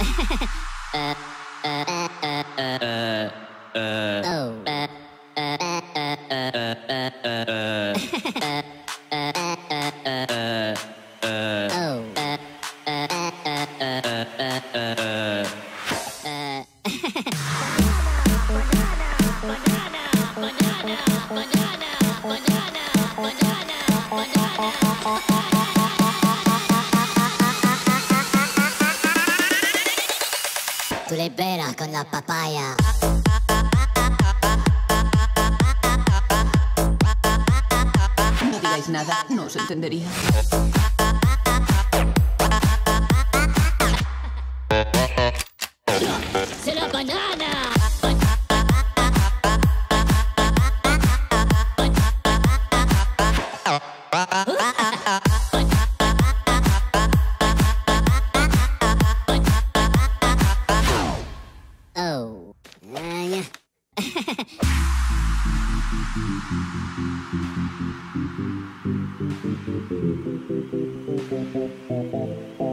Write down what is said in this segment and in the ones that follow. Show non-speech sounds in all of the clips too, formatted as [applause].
oh. [laughs] oh. Liberas con la papaya. No digáis nada, no os entendería. ¡C'est la banana! Thank you.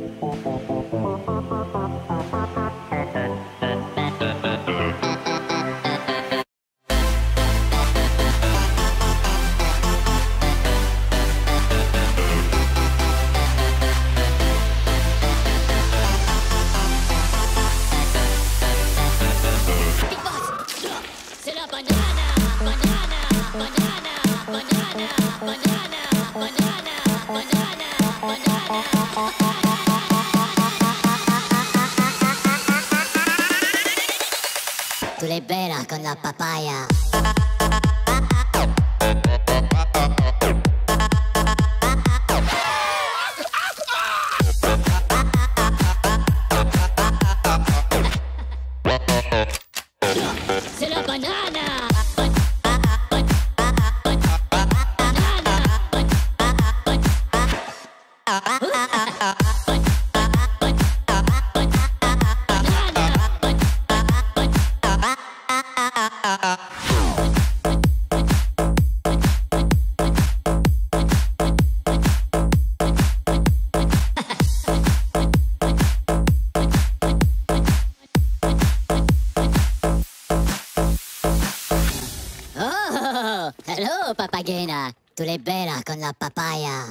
Tu liberas con la papaya. Hello, papagena. Tu liberas con la papaya.